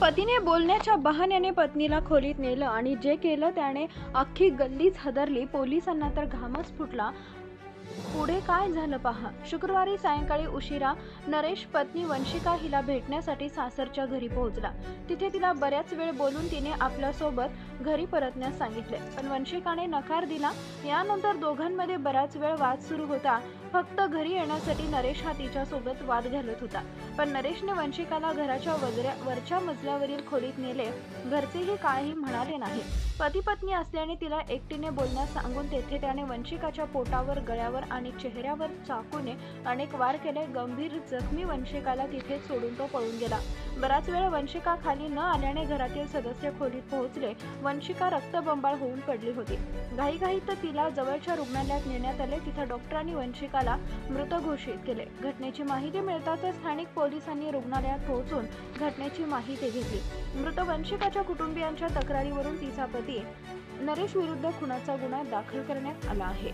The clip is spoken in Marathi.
पतीने बोलण्याच्या बहाण्याने पत्नीला खोलीत नेलं आणि जे केलं त्याने अख्खी गल्लीच हदरली. पोलिसांना तर घामच फुटला. पुढे काय झालं पहा? शुक्रवारी सायंकाळी उशिरा नरेश पत्नी वंशिका हिला भेटण्यासाठी सासरच्या घरी पोहोचला. तिथे तिला बऱ्याच वेळ बोलून तिने आपल्यासोबत घरी परतण्यास सांगितले. पण वंशिकाने नकार दिला. यानंतर दोघांमध्ये बराच वेळ वाद सुरू होता. फक्त घरी येण्यासाठी नरेश हा तिच्यासोबत वाद घालत होता. पण नरेशने वंशिकाला घराच्या वजऱ्या वरच्या मजल्यावरील खोलीत नेले. घरचेही काही म्हणाले नाही. पती पत्नी असल्याने तिला एकटीने बोलण्यास सांगून तेथे त्याने वंशिकाच्या पोटावर गळ्यावर आणि चेहऱ्यावर चाकूने अनेक वार केले. गंभीर जखमी वंशिकाला तिथे सोडून तो पळून गेला. बराच वेळ वंशिका खाली न आल्याने घरातील सदस्य खोलीत पोहोचले. वंशिका रक्तबंबाळ होऊन पडली होती. घाईघाईत तिला जवळच्या रुग्णालयात नेण्यात आले. तिथं डॉक्टरांनी वंशिकाला मृत घोषित केले. घटनेची माहिती मिळताच स्थानिक पोलिसांनी रुग्णालयात पोहोचून घटनेची माहिती घेतली. मृत वंशिकाच्या कुटुंबियांच्या तक्रारीवरून तिचा पती नरेश विरुद्ध खुनाचा गुन्हा दाखल करण्यात आला आहे.